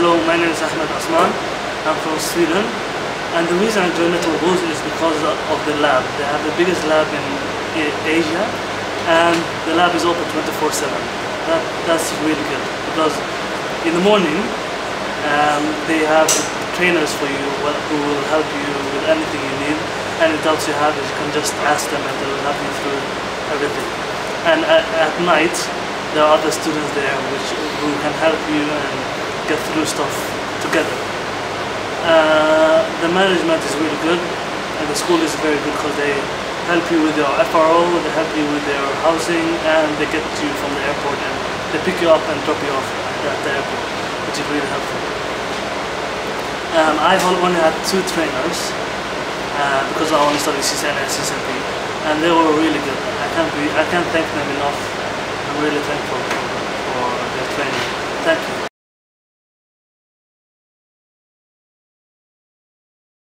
my name is Ahmed Asman. I'm from Sweden. And the reason I joined Network Bulls is because of the lab. They have the biggest lab in Asia and the lab is open 24-7. That, that's really good because in the morning um, they have trainers for you who will help you with anything you need. Any doubts you have, you can just ask them and they'll help you through everything. And at, at night, there are other students there which who can help you and get through stuff together. Uh, the management is really good and the school is very good because they help you with your FRRO, they help you with your housing and they get you from the airport and they pick you up and drop you off at the airport, which is really helpful. Um, I only had two trainers uh, because I only studied CCNA and CCNP and they were really good. I can't be I can't thank them enough. I'm really thankful.